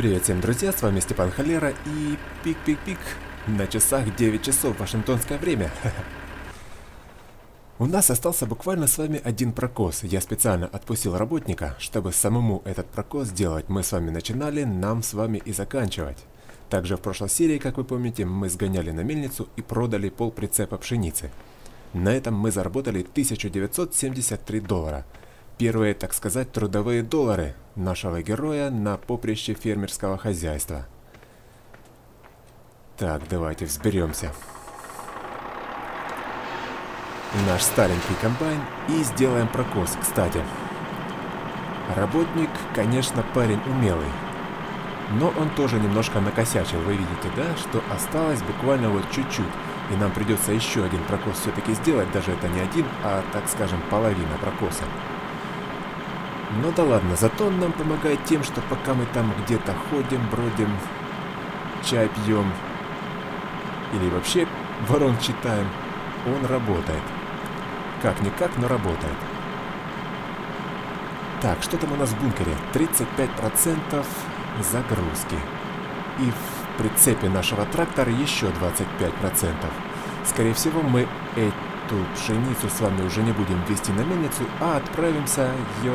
Привет всем, друзья, с вами Степан Холера и пик-пик-пик. На часах 9 часов вашингтонское время. У нас остался буквально с вами один прокос. Я специально отпустил работника, чтобы самому этот прокос сделать. Мы с вами начинали, нам с вами и заканчивать. Также в прошлой серии, как вы помните, мы сгоняли на мельницу и продали пол прицепа пшеницы. На этом мы заработали 1973 доллара. Первые, так сказать, трудовые доллары нашего героя на поприще фермерского хозяйства. Так, давайте взберемся. Наш старенький комбайн и сделаем прокос, кстати. Работник, конечно, парень умелый. Но он тоже немножко накосячил, вы видите, да, что осталось буквально вот чуть-чуть. И нам придется еще один прокос все-таки сделать, даже это не один, а, так скажем, половина прокоса. Ну да ладно, зато он нам помогает тем, что пока мы там где-то ходим, бродим, чай пьем, или вообще ворон читаем, он работает. Как-никак, но работает. Так, что там у нас в бункере? 35% загрузки. И в прицепе нашего трактора еще 25%. Скорее всего, мы эту пшеницу с вами уже не будем везти на мельницу, а отправимся ее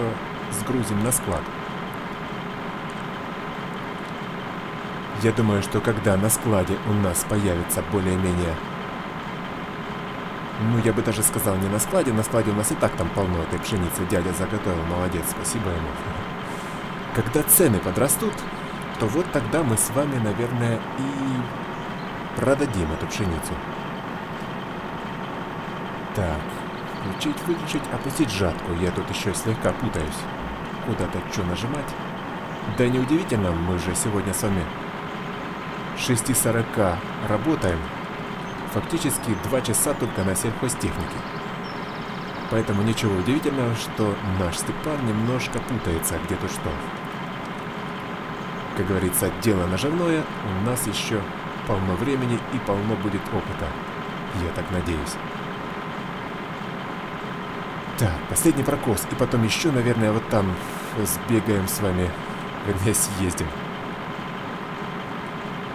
сгрузим на склад. Я думаю, что когда на складе у нас появится более-менее... Ну, я бы даже сказал, не на складе, на складе у нас и так там полно этой пшеницы. Дядя заготовил, молодец, спасибо ему. Когда цены подрастут, то вот тогда мы с вами, наверное, и продадим эту пшеницу. Так, включить, выключить, опустить жатку. Я тут еще слегка путаюсь. Куда-то что нажимать? Да неудивительно, мы же сегодня с вами 6.40 работаем. Фактически 2 часа только на сельхозтехнике. Поэтому ничего удивительного, что наш Степан немножко путается где-то что. Как говорится, дело наживное, у нас еще полно времени и полно будет опыта. Я так надеюсь. Так, последний прокос. И потом еще, наверное, вот там сбегаем с вами. Вернее, съездим.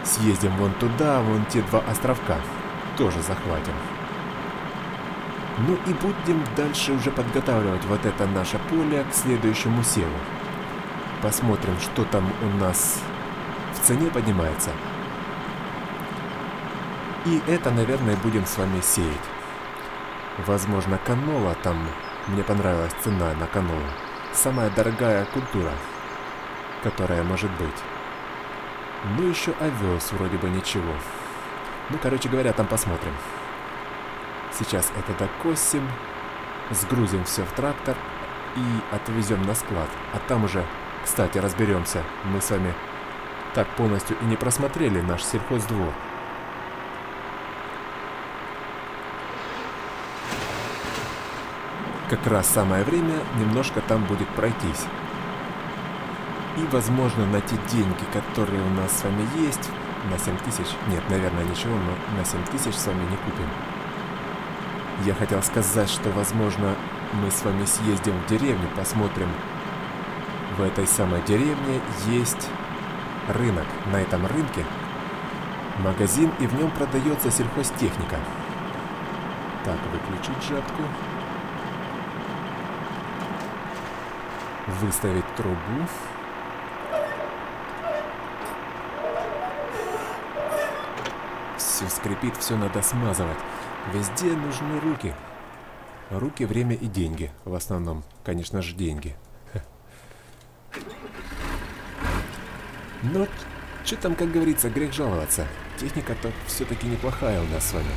Съездим вон туда, вон те два островка. Тоже захватим. Ну и будем дальше уже подготавливать вот это наше поле к следующему севу. Посмотрим, что там у нас в цене поднимается. И это, наверное, будем с вами сеять. Возможно, канола там мне понравилась цена на каноэ. Самая дорогая культура, которая может быть. Ну, еще овес вроде бы ничего. Ну, короче говоря, там посмотрим. Сейчас это докосим, сгрузим все в трактор и отвезем на склад. А там уже, кстати, разберемся. Мы с вами так полностью и не просмотрели наш сельхоздвор. Как раз самое время немножко там будет пройтись. И, возможно, на те деньги, которые у нас с вами есть, на 7 тысяч, нет, наверное, ничего, но на 7 тысяч с вами не купим. Я хотел сказать, что, возможно, мы с вами съездим в деревню, посмотрим. В этой самой деревне есть рынок. На этом рынке магазин, и в нем продается сельхозтехника. Так, выключить жатку. Выставить трубу. Все скрипит, все надо смазывать. Везде нужны руки. Руки, время и деньги. В основном, конечно же, деньги. Но что там, как говорится, грех жаловаться. Техника-то все-таки неплохая у нас с вами.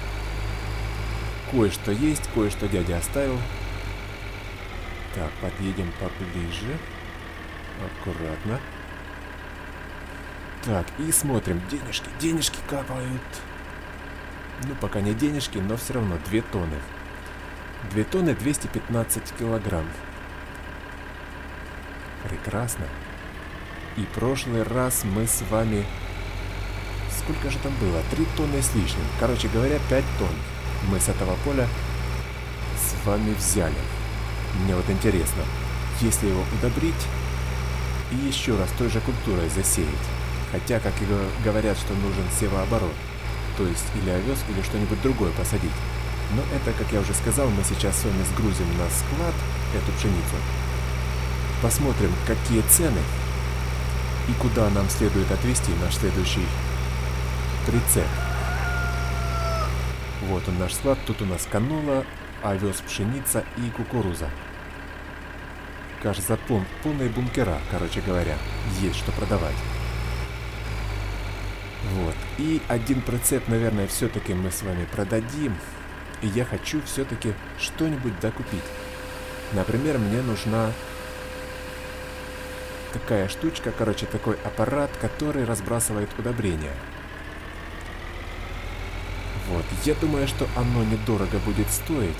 Кое-что есть, кое-что дядя оставил. Так, подъедем поближе. Аккуратно. Так, и смотрим. Денежки, денежки капают. Ну, пока не денежки, но все равно 2 тонны. 2 тонны 215 килограмм. Прекрасно. И прошлый раз мы с вами... Сколько же там было? 3 тонны с лишним. Короче говоря, 5 тонн мы с этого поля с вами взяли. Мне вот интересно, если его удобрить и еще раз той же культурой засеять, Хотя, как и говорят, что нужен севооборот. То есть или овес, или что-нибудь другое посадить. Но это, как я уже сказал, мы сейчас с вами сгрузим на склад эту пшеницу. Посмотрим, какие цены и куда нам следует отвезти наш следующий прицеп. Вот он наш склад, тут у нас канола, овес, пшеница и кукуруза. Кажется, пол, полные бункера, короче говоря, есть что продавать. Вот. И один прицеп, наверное, все-таки мы с вами продадим. И я хочу все-таки что-нибудь докупить. Например, мне нужна такая штучка, короче, такой аппарат, который разбрасывает удобрения. Вот, я думаю, что оно недорого будет стоить.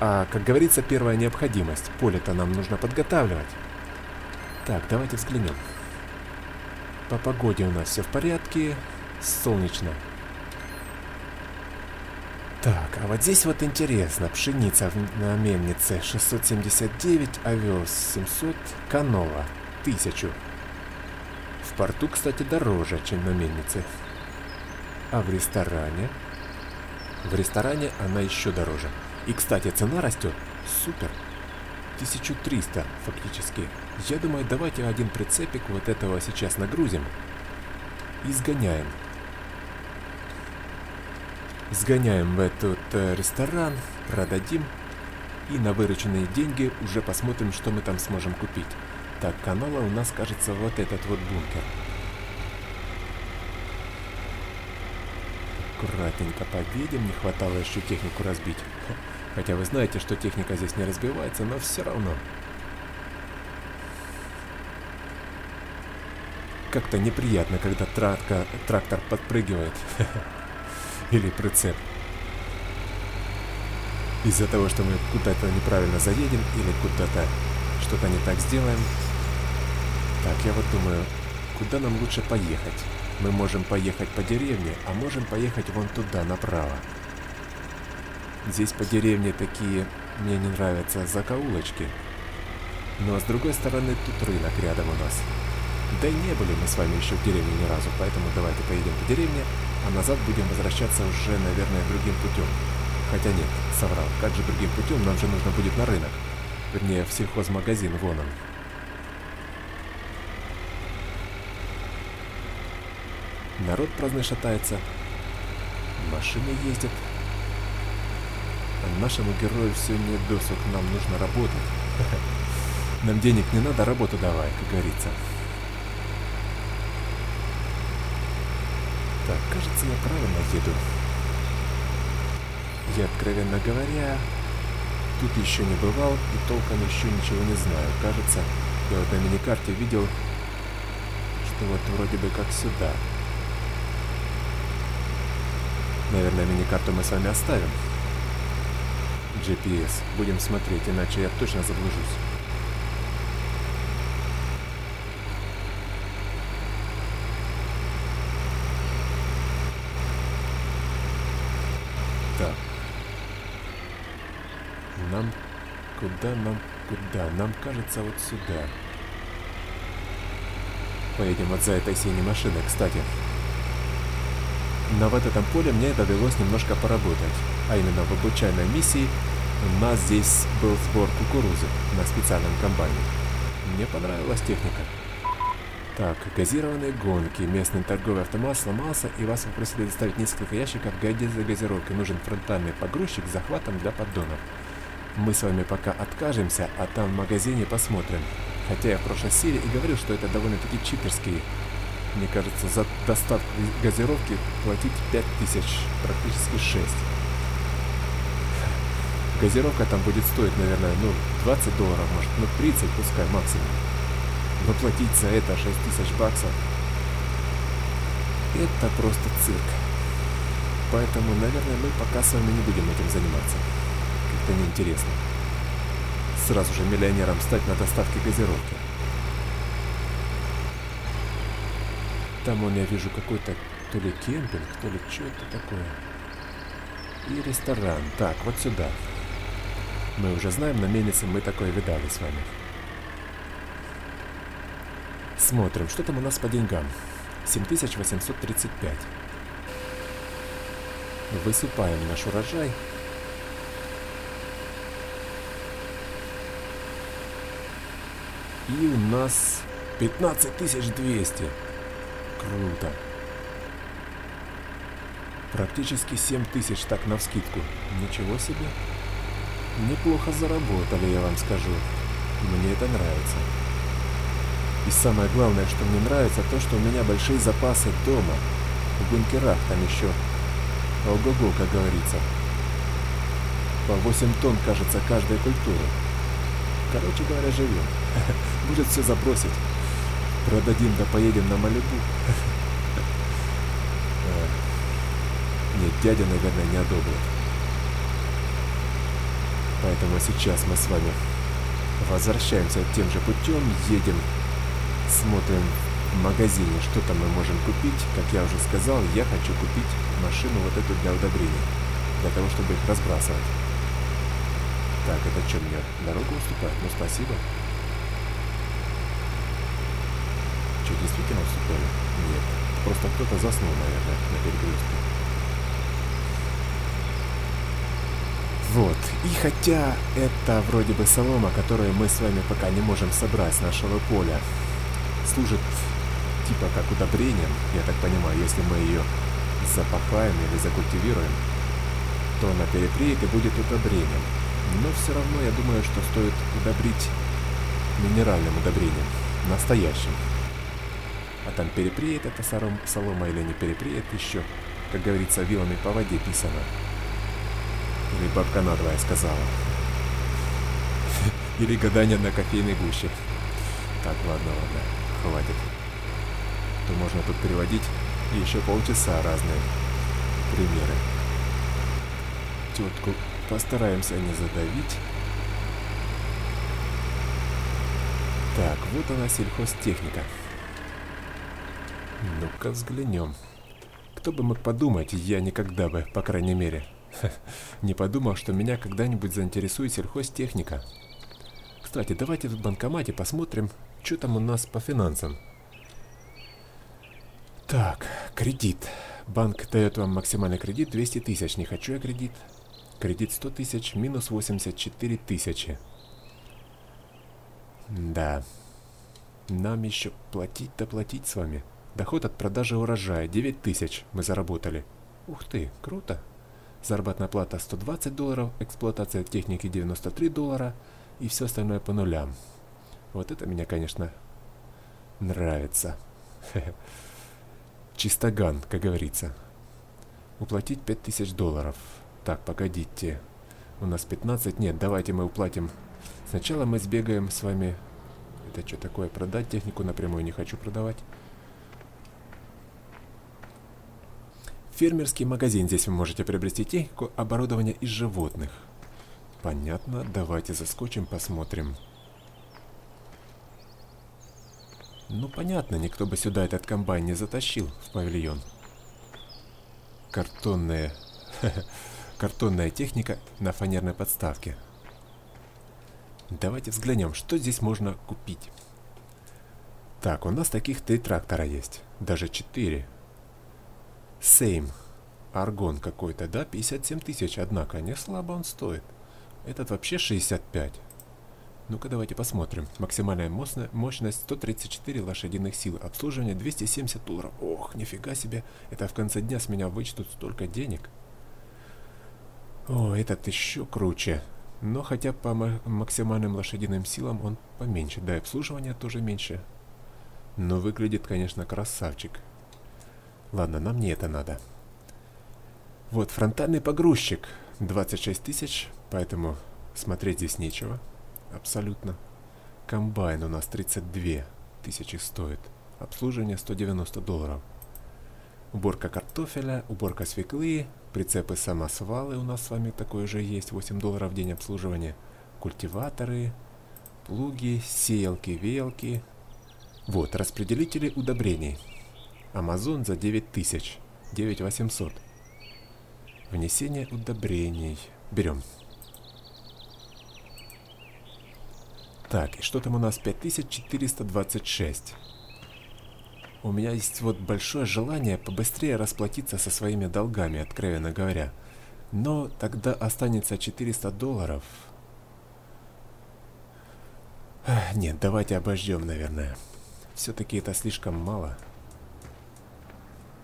А, как говорится, первая необходимость. Поле-то нам нужно подготавливать. Так, давайте взглянем. По погоде у нас все в порядке. Солнечно. Так, а вот здесь вот интересно. Пшеница на мельнице 679, овес 700, канола 1000. В порту, кстати, дороже, чем на мельнице. А в ресторане? В ресторане она еще дороже. И, кстати, цена растет. Супер. 1300 фактически. Я думаю, давайте один прицепик вот этого сейчас нагрузим. И сгоняем. Сгоняем в этот э, ресторан, продадим. И на вырученные деньги уже посмотрим, что мы там сможем купить. Так, канала у нас, кажется, вот этот вот бункер. Аккуратненько поедем, не хватало еще технику разбить. Хотя вы знаете, что техника здесь не разбивается, но все равно. Как-то неприятно, когда тратка, трактор подпрыгивает. Или прицеп. Из-за того, что мы куда-то неправильно заедем или куда-то что-то не так сделаем. Так, я вот думаю, куда нам лучше поехать? Мы можем поехать по деревне, а можем поехать вон туда, направо. Здесь по деревне такие, мне не нравятся, закоулочки. Но с другой стороны, тут рынок рядом у нас. Да и не были мы с вами еще в деревне ни разу, поэтому давайте поедем по деревне, а назад будем возвращаться уже, наверное, другим путем. Хотя нет, соврал, как же другим путем, нам же нужно будет на рынок. Вернее, в сельхозмагазин, вон он. Народ праздный шатается. Машины ездят. А нашему герою все не досуг, нам нужно работать. Нам денег не надо, работу давай, как говорится. Так, кажется, я правильно еду. Я, откровенно говоря, тут еще не бывал и толком еще ничего не знаю. Кажется, я вот на миникарте видел, что вот вроде бы как сюда. Наверное, мини-карту мы с вами оставим. GPS. Будем смотреть, иначе я точно заблужусь. Так. Нам... Куда нам... Куда? Нам кажется вот сюда. Поедем вот за этой синей машиной, кстати. Но в этом поле мне довелось немножко поработать, а именно в обучаемой миссии у нас здесь был сбор кукурузы на специальном комбайне. Мне понравилась техника. Так, газированные гонки. Местный торговый автомат сломался, и вас попросили доставить несколько ящиков за газировки. Нужен фронтальный погрузчик с захватом для поддонов. Мы с вами пока откажемся, а там в магазине посмотрим. Хотя я в прошлой серии и говорил, что это довольно-таки читерские мне кажется, за доставку газировки платить 5000, практически 6. Газировка там будет стоить, наверное, ну, 20 долларов, может, ну, 30 пускай максимум. Но платить за это 6000 баксов, это просто цирк. Поэтому, наверное, мы пока с вами не будем этим заниматься. Как-то неинтересно. Сразу же миллионером стать на доставке газировки. Там он, я вижу, какой-то то ли кемпинг, то ли что-то такое. И ресторан. Так, вот сюда. Мы уже знаем, на мельнице мы такое видали с вами. Смотрим, что там у нас по деньгам. 7835. Высыпаем наш урожай. И у нас 15200. Круто. Практически 7000 так навскидку. Ничего себе. Неплохо заработали, я вам скажу. Мне это нравится. И самое главное, что мне нравится, то, что у меня большие запасы дома. В бункерах там еще ого-го, как говорится. По 8 тонн, кажется, каждой культуры. Короче говоря, живем. Будет все забросить. Продадим да поедем на Малибу. Нет, дядя, наверное, не одобрит. Поэтому сейчас мы с вами возвращаемся тем же путем, едем, смотрим в магазине, что там мы можем купить. Как я уже сказал, я хочу купить машину вот эту для удобрения, для того, чтобы их разбрасывать. Так, это что, мне дорогу уступает? Ну, спасибо. Что, действительно уступали? Нет. Просто кто-то заснул, наверное, на перекрестке. Вот. И хотя это вроде бы солома, которую мы с вами пока не можем собрать с нашего поля, служит типа как удобрением, я так понимаю, если мы ее запахаем или закультивируем, то она перепреет и будет удобрением. Но все равно я думаю, что стоит удобрить минеральным удобрением, настоящим. А там перепреет эта солома или не перепреет еще, как говорится, вилами по воде писано. Или бабка надвое сказала. Или гадание на кофейной гуще. Так, ладно, ладно, хватит. То можно тут переводить еще полчаса разные примеры. Тетку постараемся не задавить. Так, вот она сельхозтехника. Ну-ка взглянем. Кто бы мог подумать, я никогда бы, по крайней мере, Не подумал, что меня когда-нибудь заинтересует сельхозтехника. Кстати, давайте в банкомате посмотрим, что там у нас по финансам. Так, кредит. Банк дает вам максимальный кредит 200 тысяч. Не хочу я кредит. Кредит 100 тысяч, минус 84 тысячи. Да. Нам еще платить да платить с вами. Доход от продажи урожая 9 тысяч мы заработали. Ух ты, круто. Заработная плата 120 долларов, эксплуатация техники 93 доллара и все остальное по нулям. Вот это меня, конечно, нравится. Чистоган, как говорится. Уплатить 5000 долларов. Так, погодите. У нас 15? Нет, давайте мы уплатим. Сначала мы сбегаем с вами... Это что такое? Продать технику напрямую не хочу продавать. Фермерский магазин. Здесь вы можете приобрести технику, оборудование из животных. Понятно. Давайте заскочим, посмотрим. Ну, понятно, никто бы сюда этот комбайн не затащил в павильон. Картонная... Картонная техника на фанерной подставке. Давайте взглянем, что здесь можно купить. Так, у нас таких три трактора есть. Даже четыре. Сейм. Аргон какой-то, да? 57 тысяч, однако не слабо он стоит. Этот вообще 65. Ну-ка давайте посмотрим. Максимальная мощность 134 лошадиных сил. Обслуживание 270 долларов. Ох, нифига себе. Это в конце дня с меня вычтут столько денег. О, этот еще круче. Но хотя по максимальным лошадиным силам он поменьше. Да, и обслуживание тоже меньше. Но выглядит, конечно, красавчик. Ладно, нам не это надо. Вот, фронтальный погрузчик. 26 тысяч, поэтому смотреть здесь нечего. Абсолютно. Комбайн у нас 32 тысячи стоит. Обслуживание 190 долларов. Уборка картофеля, уборка свеклы, прицепы самосвалы у нас с вами такое же есть, 8 долларов в день обслуживания. Культиваторы, плуги, сеялки, веялки. Вот, распределители удобрений. Amazon за 9000, 9800. Внесение удобрений. Берем. Так, и что там у нас? 5426. У меня есть вот большое желание побыстрее расплатиться со своими долгами, откровенно говоря. Но тогда останется 400 долларов. Нет, давайте обождем, наверное. Все-таки это слишком мало.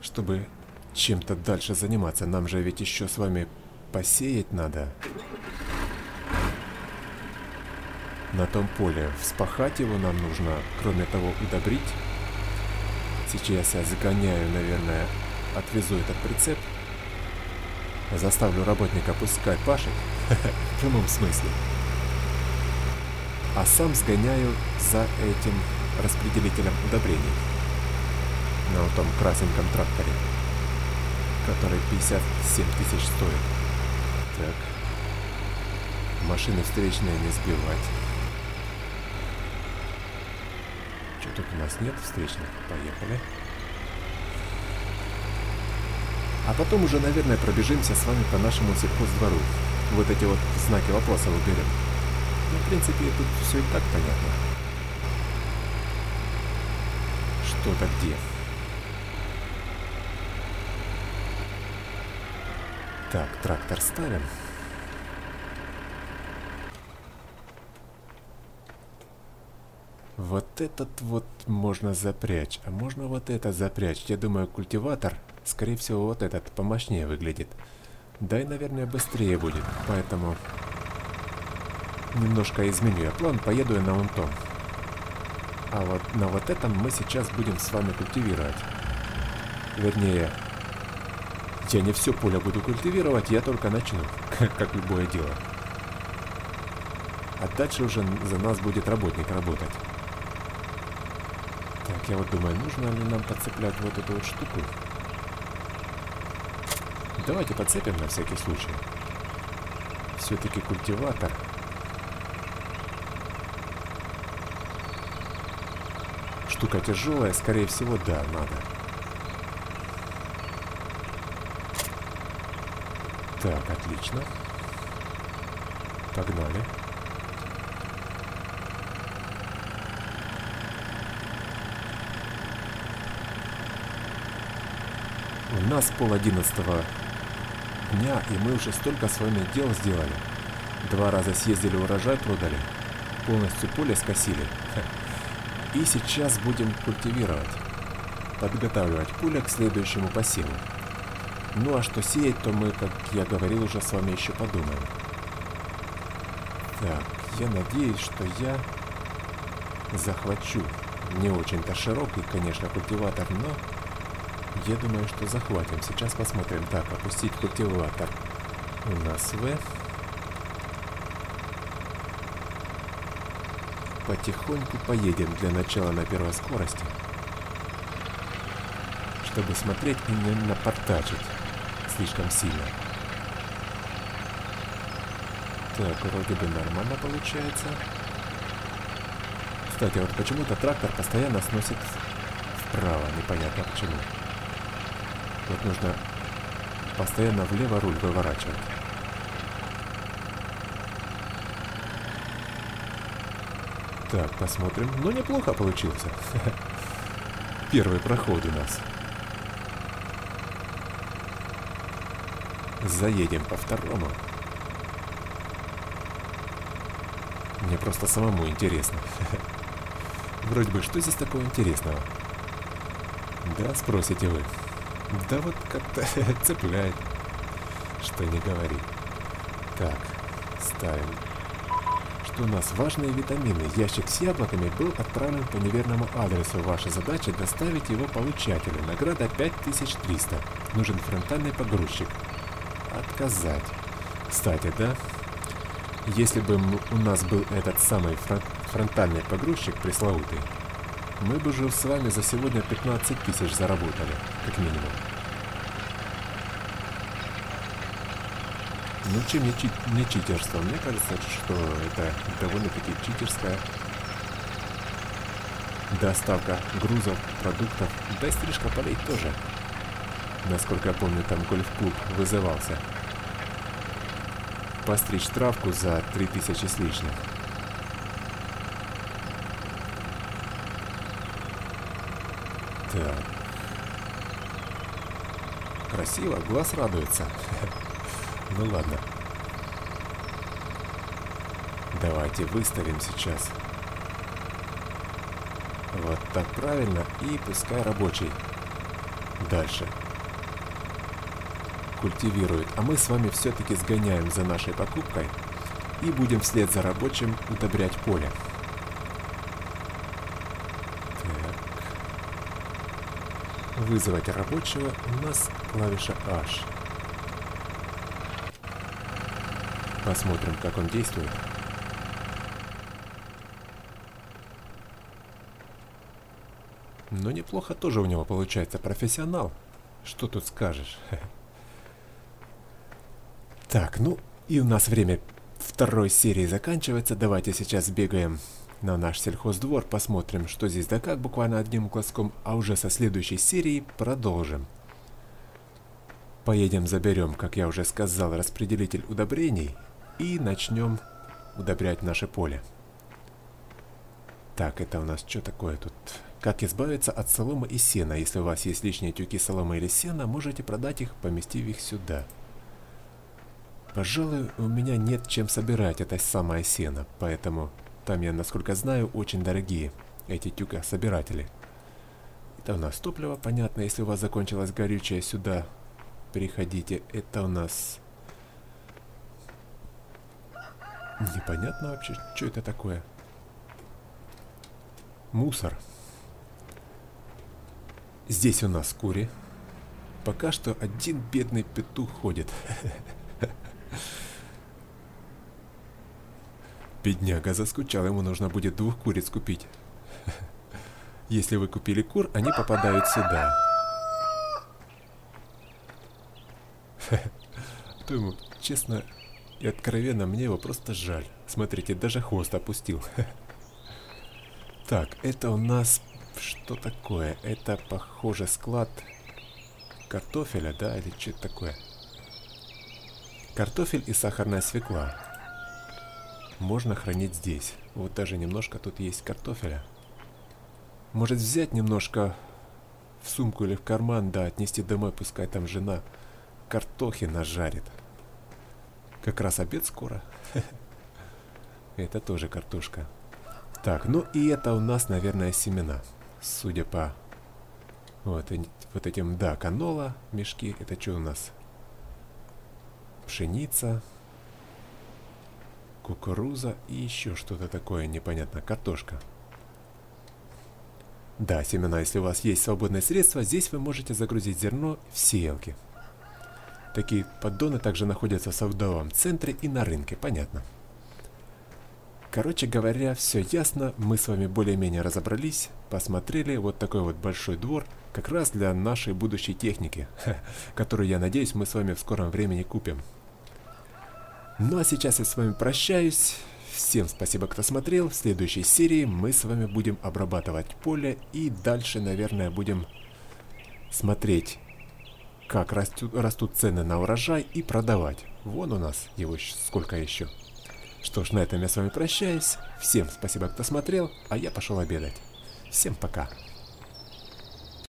Чтобы чем-то дальше заниматься. Нам же ведь еще с вами посеять надо. На том поле. Вспахать его нам нужно, кроме того, удобрить. Сейчас я загоняю, наверное, отвезу этот прицеп. Заставлю работника пускать пашет. В прямом смысле. А сам сгоняю за этим распределителем удобрений. На вот том красненьком тракторе. Который 57 тысяч стоит. Так. Машины встречные не сбивать. Что тут у нас нет встречных? Поехали. А потом уже, наверное, пробежимся с вами по нашему сельхоздвору. Вот эти вот знаки вопроса уберем. Ну, в принципе, тут все и так понятно. Что-то где. Так, трактор ставим. Вот этот вот можно запрячь, а можно вот это запрячь. Я думаю, культиватор Скорее всего, вот этот помощнее выглядит. Да и, наверное, быстрее будет, поэтому... Немножко изменю я план, поеду я на вон том. А вот на вот этом мы сейчас будем с вами культивировать. Вернее, я не все поле буду культивировать, я только начну, как любое дело. А дальше уже за нас будет работник работать. Так, я вот думаю, нужно ли нам подцеплять вот эту вот штуку? Давайте подцепим на всякий случай. Все-таки культиватор. Штука тяжелая, скорее всего, да, надо. Так, отлично. Погнали. У нас пол одиннадцатого дня, и мы уже столько с вами дел сделали. Два раза съездили урожай продали, полностью поле скосили. И сейчас будем культивировать, подготавливать поле к следующему посеву. Ну а что сеять, то мы, как я говорил, уже с вами еще подумаем. Так, я надеюсь, что я захвачу не очень-то широкий, конечно, культиватор, но я думаю, что захватим. Сейчас посмотрим. Так, опустить культиватор. У нас В. Потихоньку поедем для начала на первой скорости. Чтобы смотреть и не напортачить слишком сильно. Так, вроде бы нормально получается. Кстати, вот почему-то трактор постоянно сносит вправо. Непонятно почему. Вот нужно постоянно влево руль выворачивать. Так, посмотрим. Ну, неплохо получился. Первый проход у нас. Заедем по второму. Мне просто самому интересно. Вроде бы, что здесь такого интересного? Да, спросите вы. Да вот как-то цепляет, что не говори. Так, ставим. Что у нас? Важные витамины. Ящик с яблоками был отправлен по неверному адресу. Ваша задача доставить его получателю. Награда 5300. Нужен фронтальный погрузчик. Отказать. Кстати, да? Если бы у нас был этот самый фронтальный погрузчик пресловутый, мы бы же с вами за сегодня 15 тысяч заработали, как минимум. Ну, чем не, чи не читерство? Мне кажется, что это довольно-таки читерская доставка грузов, продуктов, да и стрижка полей тоже. Насколько я помню, там гольф-клуб вызывался. Постричь травку за 3000 с лишним. Так. Красиво, глаз радуется. Ну ладно. Давайте выставим сейчас. Вот так правильно. И пускай рабочий. Дальше. Культивирует. А мы с вами все-таки сгоняем за нашей покупкой. И будем вслед за рабочим удобрять поле. Так. Вызвать рабочего у нас клавиша H. Посмотрим, как он действует. Но неплохо тоже у него получается. Профессионал. Что тут скажешь? Так, ну и у нас время второй серии заканчивается. Давайте сейчас бегаем на наш сельхоздвор, посмотрим, что здесь да как, буквально одним глазком, а уже со следующей серии продолжим. Поедем заберем, как я уже сказал, распределитель удобрений и начнем удобрять наше поле. Так, это у нас что такое тут? Как избавиться от соломы и сена? Если у вас есть лишние тюки соломы или сена, можете продать их, поместив их сюда. Пожалуй, у меня нет чем собирать это самое сено, поэтому там, я насколько знаю, очень дорогие эти тюка-собиратели. Это у нас топливо, понятно, если у вас закончилось горючее, сюда приходите. Это у нас... Непонятно вообще, что это такое. Мусор. Здесь у нас кури. Пока что один бедный петух ходит. Бедняга заскучал, ему нужно будет двух куриц купить. Если вы купили кур, они попадают сюда. Ему, честно и откровенно, мне его просто жаль. Смотрите, даже хвост опустил. Так, это у нас что такое? Это, похоже, склад картофеля, да? Или что это такое? Картофель и сахарная свекла. Можно хранить здесь. Вот даже немножко тут есть картофеля. Может взять немножко в сумку или в карман, да, отнести домой, пускай там жена картохи нажарит. Как раз обед скоро. Это тоже картошка. Так, ну и это у нас, наверное, семена судя по вот, вот этим, да, канола, мешки, это что у нас? Пшеница, кукуруза и еще что-то такое непонятно, картошка. Да, семена, если у вас есть свободные средства, здесь вы можете загрузить зерно в сеялки. Такие поддоны также находятся в садовом центре и на рынке, понятно. Короче говоря, все ясно, мы с вами более-менее разобрались, посмотрели вот такой вот большой двор, как раз для нашей будущей техники, которую, я надеюсь, мы с вами в скором времени купим. Ну а сейчас я с вами прощаюсь, всем спасибо, кто смотрел, в следующей серии мы с вами будем обрабатывать поле и дальше, наверное, будем смотреть, как растут, растут цены на урожай и продавать. Вон у нас его сколько еще. Что ж, на этом я с вами прощаюсь. Всем спасибо, кто смотрел, а я пошел обедать. Всем пока.